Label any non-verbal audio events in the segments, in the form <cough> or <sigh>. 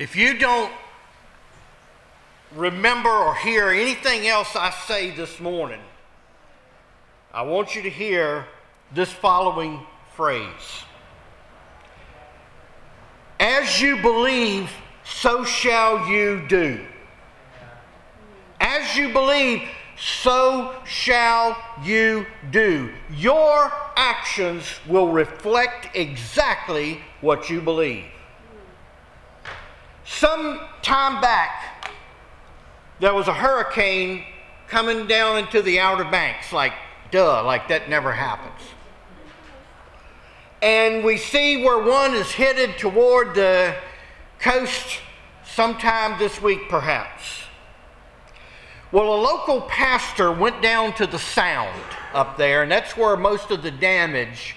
If you don't remember or hear anything else I say this morning, I want you to hear this following phrase As you believe, so shall you do. As you believe, so shall you do. Your actions will reflect exactly what you believe. Some time back, there was a hurricane coming down into the Outer Banks, like, duh, like that never happens. And we see where one is headed toward the coast sometime this week, perhaps. Well, a local pastor went down to the sound up there, and that's where most of the damage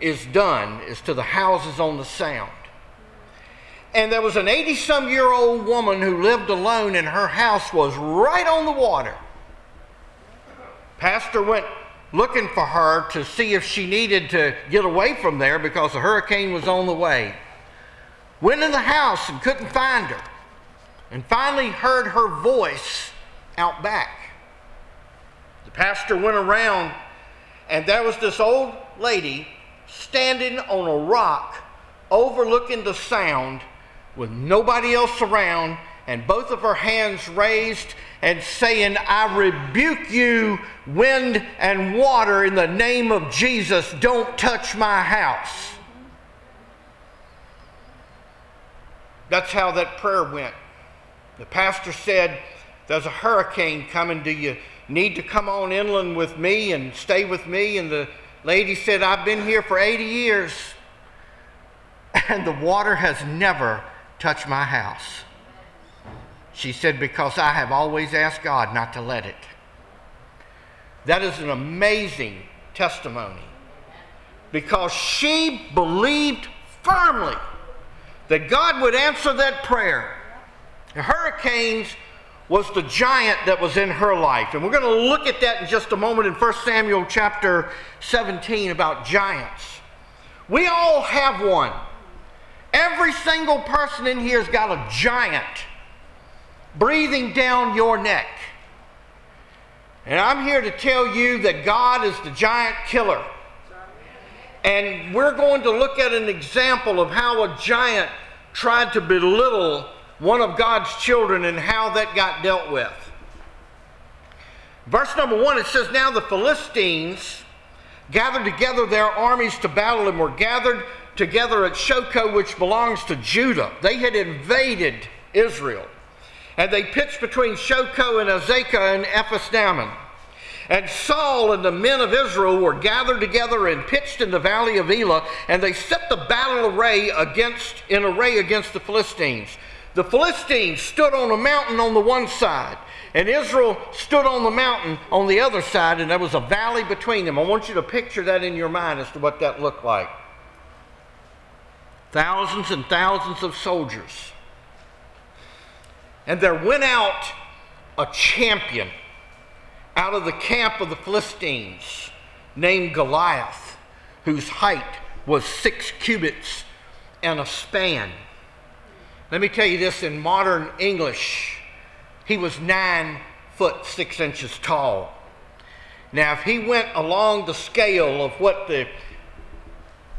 is done, is to the houses on the sound. And there was an 80 some year old woman who lived alone, and her house was right on the water. Pastor went looking for her to see if she needed to get away from there because a hurricane was on the way. Went in the house and couldn't find her. And finally heard her voice out back. The pastor went around, and there was this old lady standing on a rock overlooking the sound with nobody else around, and both of her hands raised and saying, I rebuke you, wind and water, in the name of Jesus. Don't touch my house. That's how that prayer went. The pastor said, there's a hurricane coming. Do you need to come on inland with me and stay with me? And the lady said, I've been here for 80 years, <laughs> and the water has never touched my house. She said, Because I have always asked God not to let it. That is an amazing testimony because she believed firmly that God would answer that prayer. The hurricanes was the giant that was in her life. And we're going to look at that in just a moment in 1 Samuel chapter 17 about giants. We all have one. Every single person in here has got a giant breathing down your neck. And I'm here to tell you that God is the giant killer. And we're going to look at an example of how a giant tried to belittle one of God's children and how that got dealt with. Verse number one, it says, Now the Philistines gathered together their armies to battle and were gathered together at Shochoh, which belongs to Judah. They had invaded Israel. And they pitched between Shochoh and Azekah and Ephes And Saul and the men of Israel were gathered together and pitched in the valley of Elah, and they set the battle array against in array against the Philistines. The Philistines stood on a mountain on the one side, and Israel stood on the mountain on the other side, and there was a valley between them. I want you to picture that in your mind as to what that looked like. Thousands and thousands of soldiers. And there went out a champion out of the camp of the Philistines named Goliath, whose height was six cubits and a span. Let me tell you this in modern English. He was nine foot six inches tall. Now, if he went along the scale of what the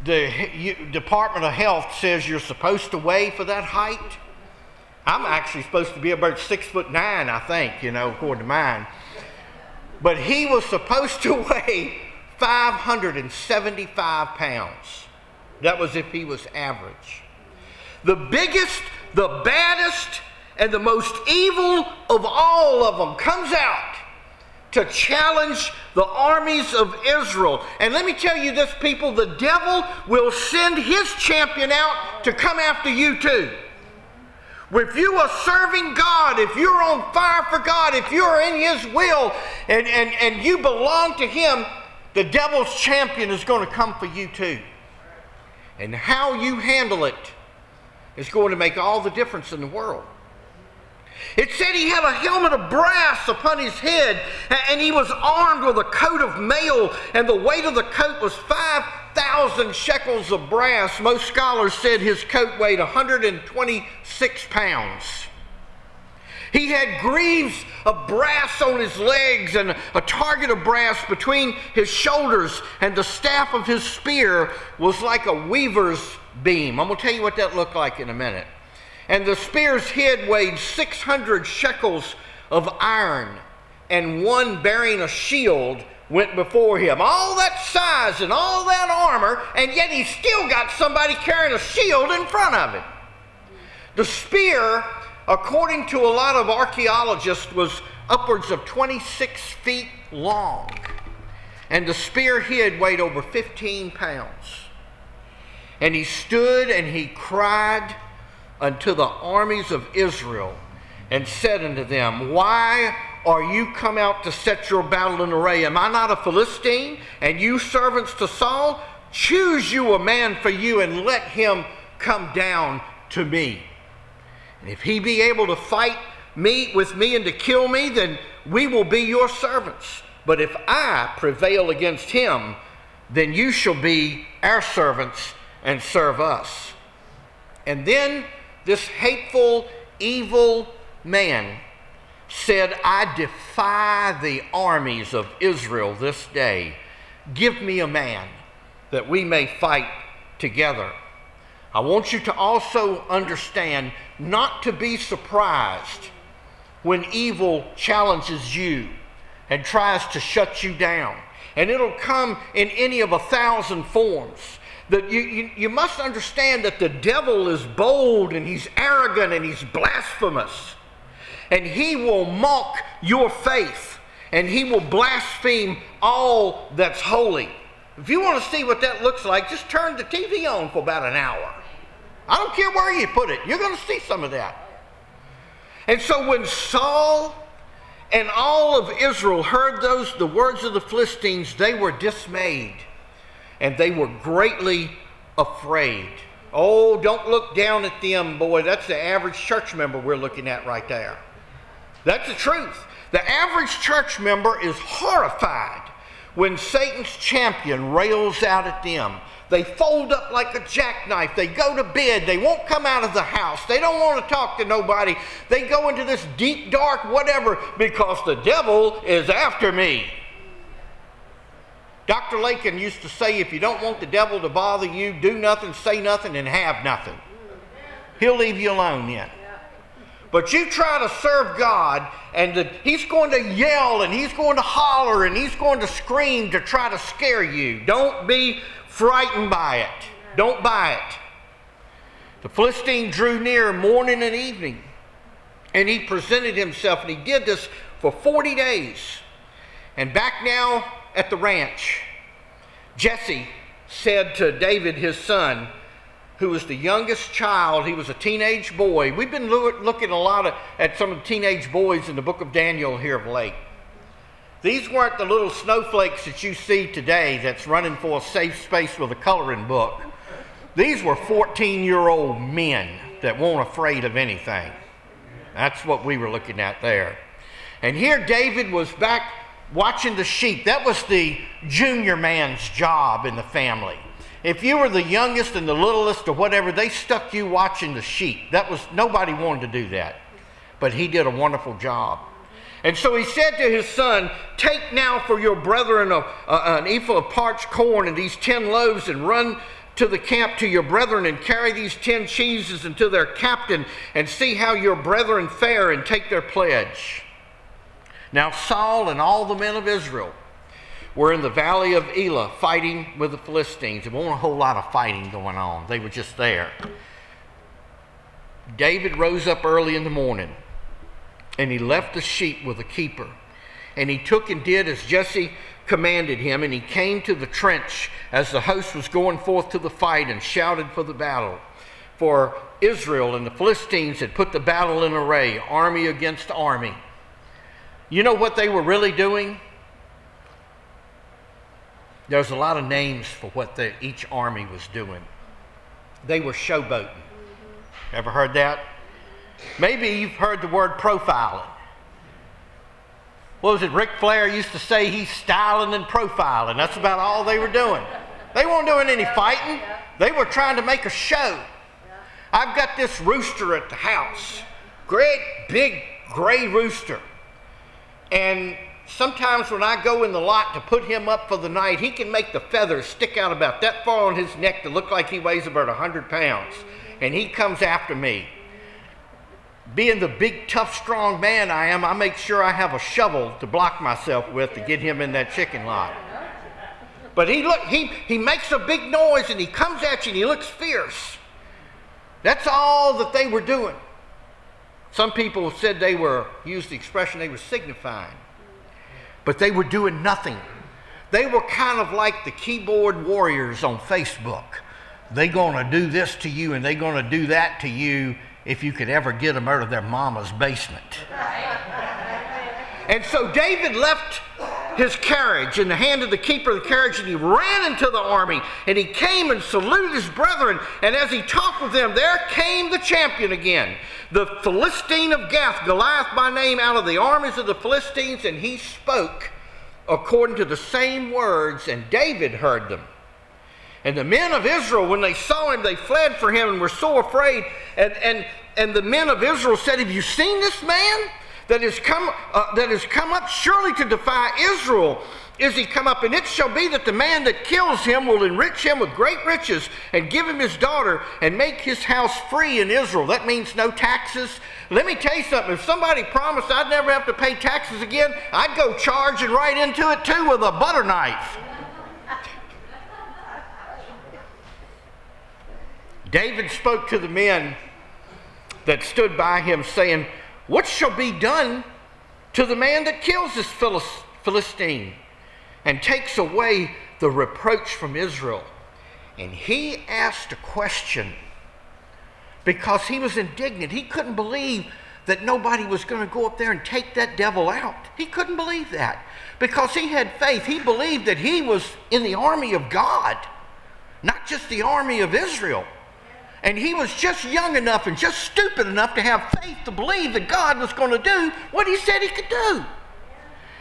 the Department of Health says you're supposed to weigh for that height, I'm actually supposed to be about six foot nine, I think, you know, according to mine. But he was supposed to <laughs> weigh 575 pounds. That was if he was average. The biggest the baddest and the most evil of all of them comes out to challenge the armies of Israel. And let me tell you this, people the devil will send his champion out to come after you too. If you are serving God, if you're on fire for God, if you're in His will and, and, and you belong to Him, the devil's champion is going to come for you too. And how you handle it is going to make all the difference in the world. It said he had a helmet of brass upon his head, and he was armed with a coat of mail, and the weight of the coat was 5,000 thousand shekels of brass. Most scholars said his coat weighed 126 pounds. He had greaves of brass on his legs and a target of brass between his shoulders, and the staff of his spear was like a weaver's beam. I'm going to tell you what that looked like in a minute. And the spear's head weighed 600 shekels of iron, and one bearing a shield went before him. All that size and all that armor, and yet he still got somebody carrying a shield in front of him. The spear according to a lot of archaeologists, was upwards of 26 feet long. And the spear head weighed over 15 pounds. And he stood and he cried unto the armies of Israel and said unto them, Why are you come out to set your battle in array? Am I not a Philistine? And you servants to Saul? Choose you a man for you and let him come down to me. And if he be able to fight me with me and to kill me, then we will be your servants. But if I prevail against him, then you shall be our servants and serve us. And then this hateful, evil man said, I defy the armies of Israel this day. Give me a man that we may fight together. I want you to also understand not to be surprised when evil challenges you and tries to shut you down. And it'll come in any of a thousand forms. That you, you, you must understand that the devil is bold and he's arrogant and he's blasphemous. And he will mock your faith and he will blaspheme all that's holy. If you want to see what that looks like, just turn the TV on for about an hour. I don't care where you put it, you're going to see some of that. And so when Saul and all of Israel heard those the words of the Philistines, they were dismayed and they were greatly afraid. Oh, don't look down at them, boy. That's the average church member we're looking at right there. That's the truth. The average church member is horrified when Satan's champion rails out at them. They fold up like a jackknife. They go to bed. They won't come out of the house. They don't want to talk to nobody. They go into this deep, dark whatever because the devil is after me. Dr. Lakin used to say if you don't want the devil to bother you, do nothing, say nothing, and have nothing. He'll leave you alone then. But you try to serve God, and the, He's going to yell and He's going to holler and He's going to scream to try to scare you. Don't be frightened by it. Don't buy it. The Philistine drew near morning and evening, and he presented himself, and he did this for 40 days. And back now at the ranch, Jesse said to David, his son, who was the youngest child, he was a teenage boy. We've been looking a lot of, at some of the teenage boys in the book of Daniel here of late. These weren't the little snowflakes that you see today that's running for a safe space with a coloring book. These were 14 year old men that weren't afraid of anything. That's what we were looking at there. And here David was back watching the sheep. That was the junior man's job in the family. If you were the youngest and the littlest or whatever, they stuck you watching the sheep. That was nobody wanted to do that. But he did a wonderful job. And so he said to his son, Take now for your brethren a, a, an ephah of parched corn and these ten loaves, and run to the camp to your brethren, and carry these ten cheeses unto their captain, and see how your brethren fare, and take their pledge. Now Saul and all the men of Israel were in the valley of Elah fighting with the Philistines. There wasn't a whole lot of fighting going on, they were just there. David rose up early in the morning and he left the sheep with a keeper. And he took and did as Jesse commanded him, and he came to the trench as the host was going forth to the fight and shouted for the battle. For Israel and the Philistines had put the battle in array, army against army. You know what they were really doing? There's a lot of names for what the, each army was doing. They were showboating. Ever heard that? Maybe you've heard the word profiling. What was it? Ric Flair used to say he's styling and profiling. That's about all they were doing. They weren't doing any fighting. They were trying to make a show. I've got this rooster at the house. Great big gray rooster. And sometimes when I go in the lot to put him up for the night, he can make the feathers stick out about that far on his neck to look like he weighs about 100 pounds. And he comes after me. Being the big, tough, strong man I am, I make sure I have a shovel to block myself with to get him in that chicken lot. But he look he he makes a big noise and he comes at you and he looks fierce. That's all that they were doing. Some people said they were used the expression they were signifying. But they were doing nothing. They were kind of like the keyboard warriors on Facebook. They're gonna do this to you and they're gonna do that to you if you could ever get them out of their mama's basement. and so David left his carriage in the hand of the keeper of the carriage, and he ran into the army, and he came and saluted his brethren. And as he talked with them, there came the champion again, the Philistine of Gath, Goliath by name, out of the armies of the Philistines, and he spoke according to the same words, and David heard them. And the men of Israel, when they saw him, they fled for him and were so afraid. And, and, and the men of Israel said, Have you seen this man? that is come, uh, that is come up surely to defy Israel is he come up, and it shall be that the man that kills him will enrich him with great riches and give him his daughter and make his house free in Israel. That means no taxes. Let me tell you something. If somebody promised I'd never have to pay taxes again, I'd go charging right into it too with a butter knife. David spoke to the men that stood by him, saying, what shall be done to the man that kills this Philistine and takes away the reproach from Israel? And he asked a question because he was indignant. He couldn't believe that nobody was going to go up there and take that devil out. He couldn't believe that because he had faith. He believed that he was in the army of God, not just the army of Israel. And he was just young enough and just stupid enough to have faith to believe that God was going to do what he said he could do.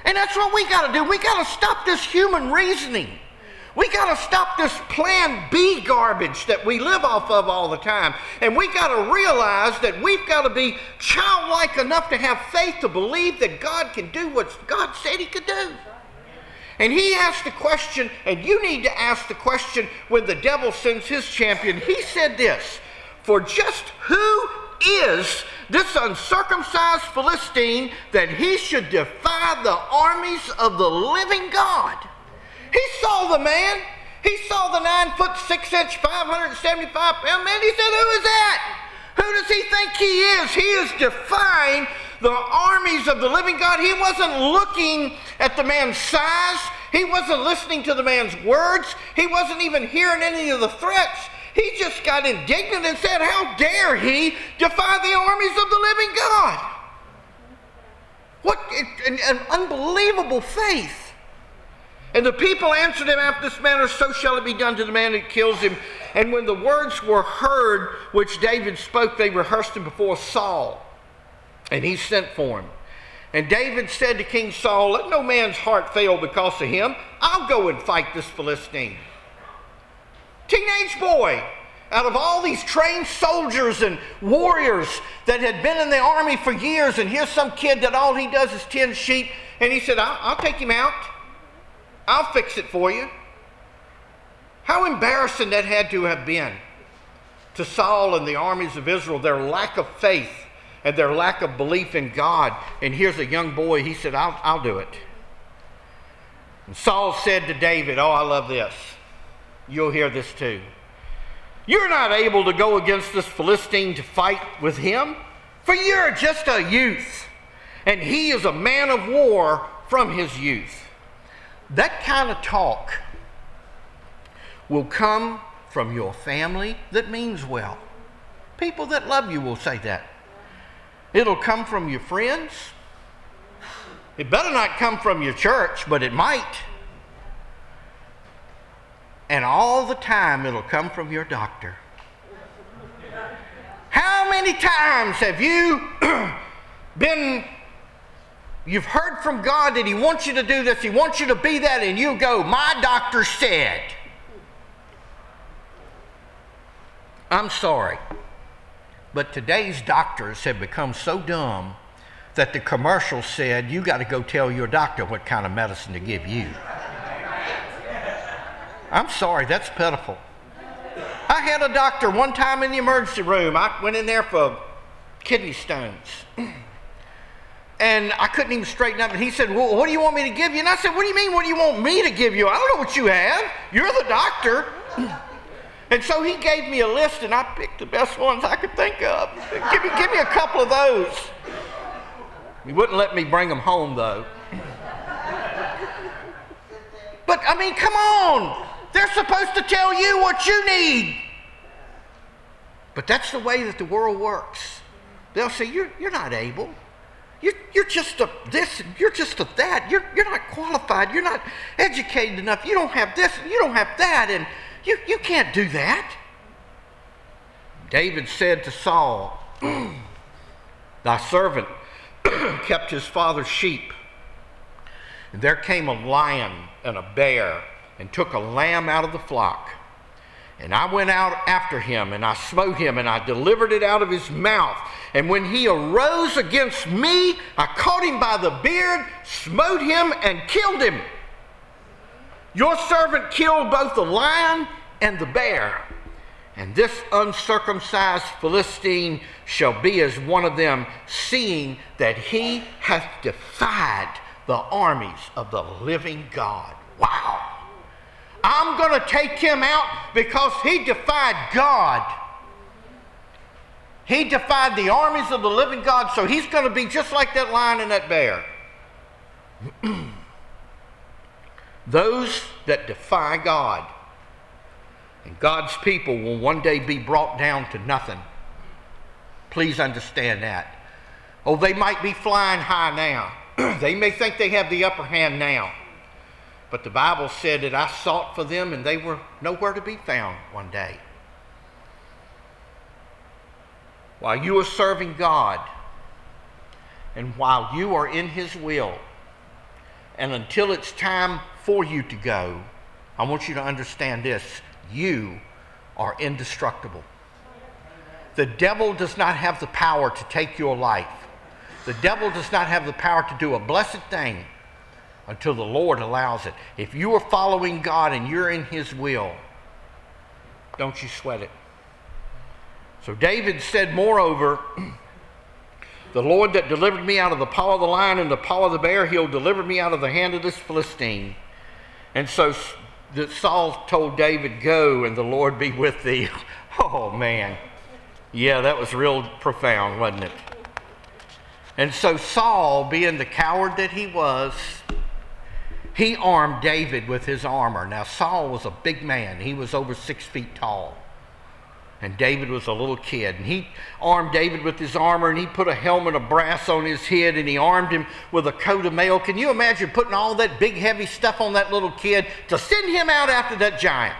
And that's what we got to do. We got to stop this human reasoning. We got to stop this plan B garbage that we live off of all the time. And we got to realize that we've got to be childlike enough to have faith to believe that God can do what God said he could do. And he asked the question, and you need to ask the question when the devil sends his champion. He said this For just who is this uncircumcised Philistine that he should defy the armies of the living God? He saw the man. He saw the nine foot six inch, 575 pound man. He said, Who is that? Who does he think he is? He is defying the armies of the living God. He wasn't looking at the man's size. He wasn't listening to the man's words. He wasn't even hearing any of the threats. He just got indignant and said, How dare he defy the armies of the living God? What an, an unbelievable faith. And the people answered him after this manner, So shall it be done to the man that kills him. And when the words were heard which David spoke, they rehearsed them before Saul. And he sent for him. And David said to King Saul, Let no man's heart fail because of him. I'll go and fight this Philistine. Teenage boy, out of all these trained soldiers and warriors that had been in the army for years, and here's some kid that all he does is tend sheep, and he said, I'll, I'll take him out. I'll fix it for you. How embarrassing that had to have been to Saul and the armies of Israel, their lack of faith and their lack of belief in God. And here's a young boy, he said, I'll, I'll do it. And Saul said to David, Oh, I love this. You'll hear this too. You're not able to go against this Philistine to fight with him, for you're just a youth, and he is a man of war from his youth. That kind of talk will come from your family that means well. People that love you will say that. It'll come from your friends. It better not come from your church, but it might. And all the time, it'll come from your doctor. How many times have you <clears throat> been, you've heard from God that He wants you to do this, He wants you to be that, and you go, My doctor said. I'm sorry, but today's doctors have become so dumb that the commercial said you got to go tell your doctor what kind of medicine to give you. I'm sorry, that's pitiful. I had a doctor one time in the emergency room. I went in there for kidney stones. <clears throat> And I couldn't even straighten up. And he said, Well, what do you want me to give you? And I said, What do you mean, what do you want me to give you? I don't know what you have. You're the doctor. <clears throat> And so he gave me a list, and I picked the best ones I could think of. Give me, give me a couple of those. He wouldn't let me bring them home, though. <clears throat> But I mean, come on. They're supposed to tell you what you need. But that's the way that the world works. They'll say, You're, you're not able. You're, you're just a this, you're just a that. You're, you're not qualified. You're not educated enough. You don't have this, you don't have that, and you, you can't do that. David said to Saul, <clears throat> Thy servant <clears throat> kept his father's sheep. And there came a lion and a bear and took a lamb out of the flock. And I went out after him, and I smote him, and I delivered it out of his mouth. And when he arose against me, I caught him by the beard, smote him, and killed him. Your servant killed both the lion and the bear. And this uncircumcised Philistine shall be as one of them, seeing that he hath defied the armies of the living God. Wow. I'm going to take him out because he defied God. He defied the armies of the living God, so he's going to be just like that lion and that bear. <clears throat> Those that defy God and God's people will one day be brought down to nothing. Please understand that. Oh, they might be flying high now. <clears throat> they may think they have the upper hand now. But the Bible said that I sought for them and they were nowhere to be found one day. While you are serving God and while you are in His will, and until it's time for you to go, I want you to understand this you are indestructible. The devil does not have the power to take your life. The devil does not have the power to do a blessed thing until the Lord allows it. If you are following God and you're in His will, don't you sweat it. So David said, Moreover, <clears throat> the Lord that delivered me out of the paw of the lion and the paw of the bear, he'll deliver me out of the hand of this Philistine. And so Saul told David, Go and the Lord be with thee. <laughs> Oh, man. Yeah, that was real profound, wasn't it? And so Saul, being the coward that he was, he armed David with his armor. Now, Saul was a big man, he was over six feet tall. And David was a little kid. And he armed David with his armor and he put a helmet of brass on his head and he armed him with a coat of mail. Can you imagine putting all that big, heavy stuff on that little kid to send him out after that giant?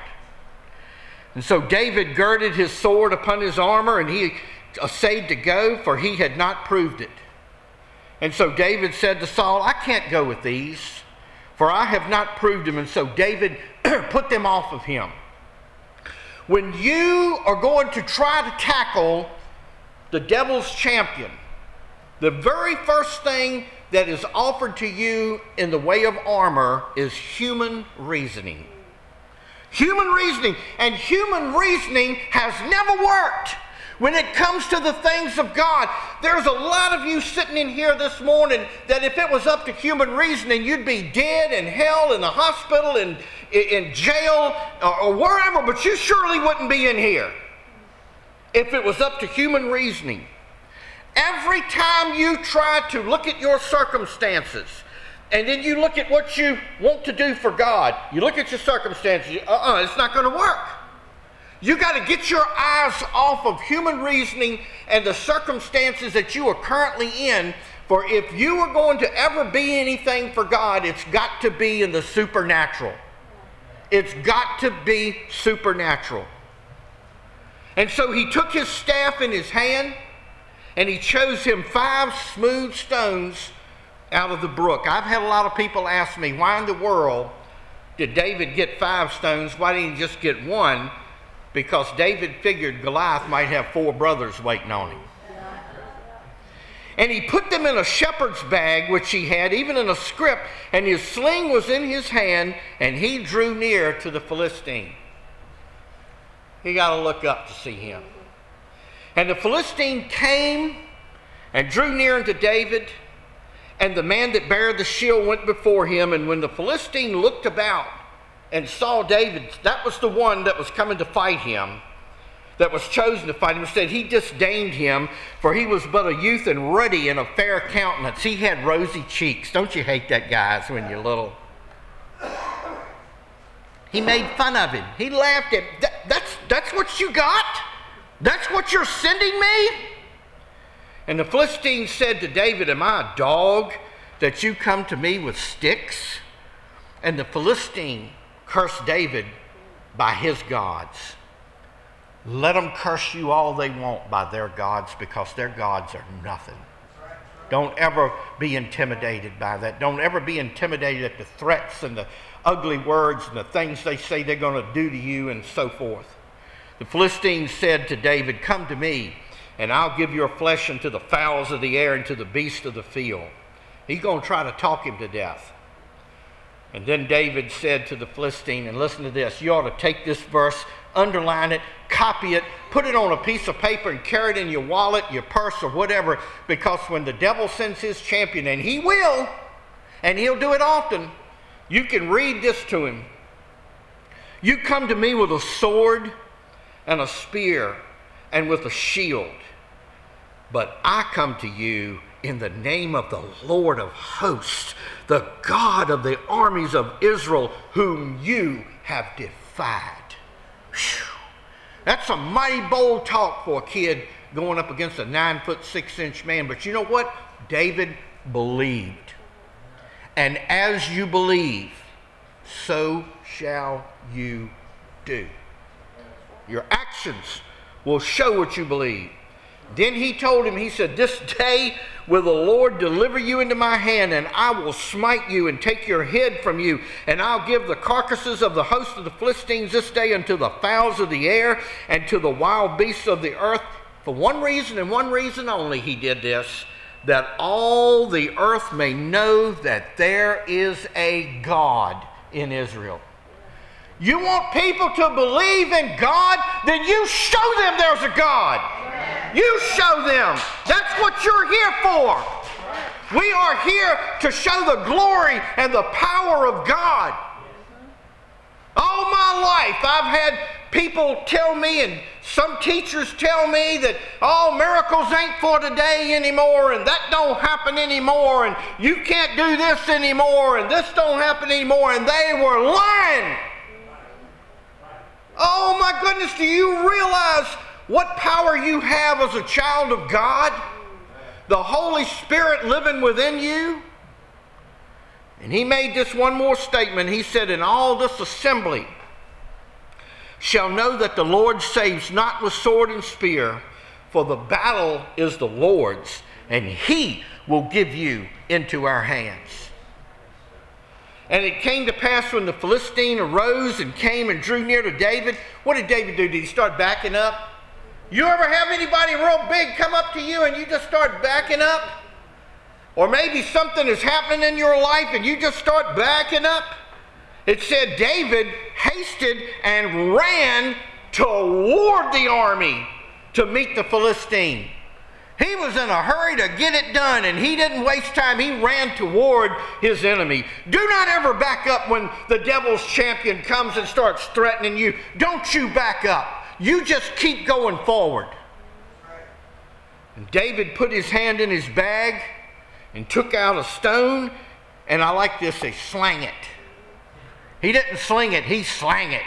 And so David girded his sword upon his armor and he essayed to go, for he had not proved it. And so David said to Saul, I can't go with these, for I have not proved them. And so David <clears throat> put them off of him when you are going to try to tackle the devil's champion, the very first thing that is offered to you in the way of armor is human reasoning. Human reasoning. And human reasoning has never worked when it comes to the things of God. There's a lot of you sitting in here this morning that if it was up to human reasoning, you'd be dead in hell, in the hospital, in, in jail, or, wherever, but you surely wouldn't be in here if it was up to human reasoning. Every time you try to look at your circumstances, and then you look at what you want to do for God, you look at your circumstances, uh uh-uh, uh, it's not going to work. You got to get your eyes off of human reasoning and the circumstances that you are currently in. For if you are going to ever be anything for God, it's got to be in the supernatural. It's got to be supernatural. And so he took his staff in his hand and he chose him five smooth stones out of the brook. I've had a lot of people ask me, why in the world did David get five stones? Why didn't he just get one? Because David figured Goliath might have four brothers waiting on him. And he put them in a shepherd's bag, which he had, even in a scrip, and his sling was in his hand, and he drew near to the Philistine. He got to look up to see him. And the Philistine came and drew near unto David, and the man that bare the shield went before him. And when the Philistine looked about and saw David, that was the one that was coming to fight him that was chosen to fight him said he disdained him, for he was but a youth and ruddy and of fair countenance. He had rosy cheeks. Don't you hate that, guys, when you're little? He made fun of him. He laughed at that, that's that's what you got? That's what you're sending me? And the Philistine said to David, Am I a dog that you come to me with sticks? And the Philistine cursed David by his gods. Let them curse you all they want by their gods because their gods are nothing. Don't ever be intimidated by that. Don't ever be intimidated at the threats and the ugly words and the things they say they're going to do to you and so forth. The Philistines said to David, Come to me, and I'll give your flesh unto the fowls of the air and to the beasts of the field. He's going to try to talk him to death. And then David said to the Philistine, and listen to this, you ought to take this verse, underline it, copy it, put it on a piece of paper, and carry it in your wallet, your purse, or whatever, because when the devil sends his champion, and he will, and he'll do it often, you can read this to him. You come to me with a sword and a spear and with a shield, but I come to you in the name of the Lord of hosts, the God of the armies of Israel, whom you have defied. Whew. That's a mighty bold talk for a kid going up against a nine foot six inch man. But you know what? David believed. And as you believe, so shall you do. Your actions will show what you believe. Then he told him, he said, This day will the Lord deliver you into my hand, and I will smite you and take your head from you, and I'll give the carcasses of the host of the Philistines this day unto the fowls of the air and to the wild beasts of the earth. For one reason and one reason only he did this, that all the earth may know that there is a God in Israel. You want people to believe in God, then you show them there's a God. You show them. That's what you're here for. We are here to show the glory and the power of God. All my life, I've had people tell me, and some teachers tell me that all oh, miracles ain't for today anymore, and that don't happen anymore, and you can't do this anymore, and this don't happen anymore, and they were lying. Oh my goodness, do you realize what power you have as a child of God, the Holy Spirit living within you. And he made this one more statement. He said, In all this assembly shall know that the Lord saves not with sword and spear, for the battle is the Lord's, and he will give you into our hands. And it came to pass when the Philistine arose and came and drew near to David. What did David do? Did he start backing up? You ever have anybody real big come up to you and you just start backing up? Or maybe something is happening in your life and you just start backing up? It said David hasted and ran toward the army to meet the Philistine. He was in a hurry to get it done and he didn't waste time. He ran toward his enemy. Do not ever back up when the devil's champion comes and starts threatening you. Don't you back up. You just keep going forward. And David put his hand in his bag and took out a stone, and I like this, he slang it. He didn't sling it, he slang it.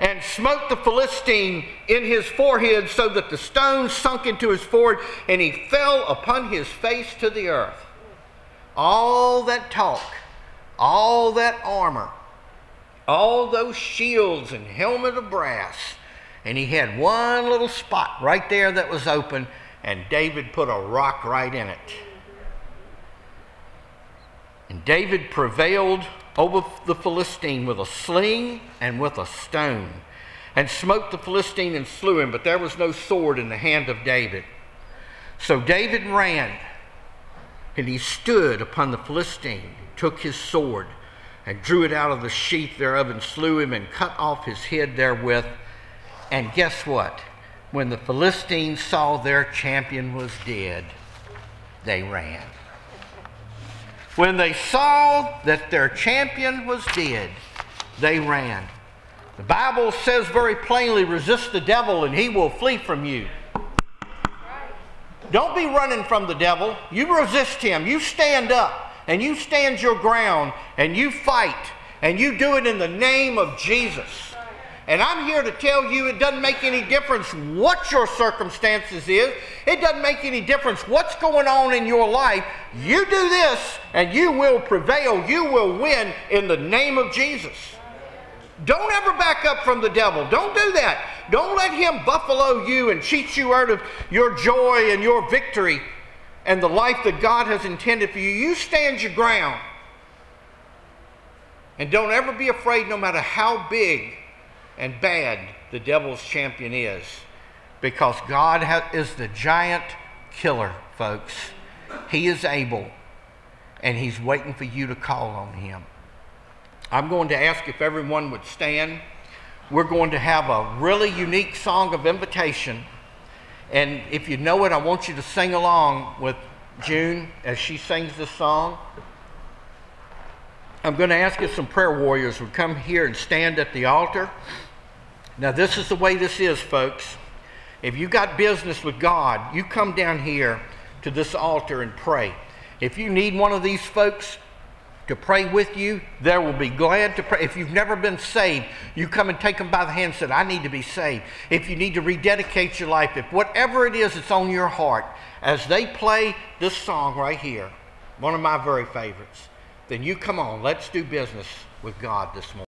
And smote the Philistine in his forehead so that the stone sunk into his forehead, and he fell upon his face to the earth. All that talk, all that armor, all those shields and helmet of brass, and he had one little spot right there that was open, and David put a rock right in it. And David prevailed over the Philistine with a sling and with a stone. and smote the Philistine and slew him, but there was no sword in the hand of David. So David ran, and he stood upon the Philistine, took his sword, and drew it out of the sheath thereof, and slew him, and cut off his head therewith. And guess what? When the Philistines saw their champion was dead, they ran. When they saw that their champion was dead, they ran. The Bible says very plainly resist the devil and he will flee from you. Don't be running from the devil. You resist him. You stand up and you stand your ground and you fight and you do it in the name of Jesus. And I'm here to tell you it doesn't make any difference what your circumstances is. It doesn't make any difference what's going on in your life. You do this and you will prevail. You will win in the name of Jesus. Don't ever back up from the devil. Don't do that. Don't let him buffalo you and cheat you out of your joy and your victory and the life that God has intended for you. You stand your ground. And don't ever be afraid, no matter how big and bad the devil's champion is, because God is the giant killer, folks. He is able, and He's waiting for you to call on Him. I'm going to ask if everyone would stand. We're going to have a really unique song of invitation. And if you know it, I want you to sing along with June as she sings this song. I'm going to ask if some prayer warriors would come here and stand at the altar. Now, this is the way this is, folks. If you got business with God, you come down here to this altar and pray. If you need one of these folks to pray with you, they will be glad to pray. If you've never been saved, you come and take them by the hand and say, I need to be saved. If you need to rededicate your life, if whatever it is that's on your heart, as they play this song right here, one of my very favorites, then you come on, let's do business with God this morning.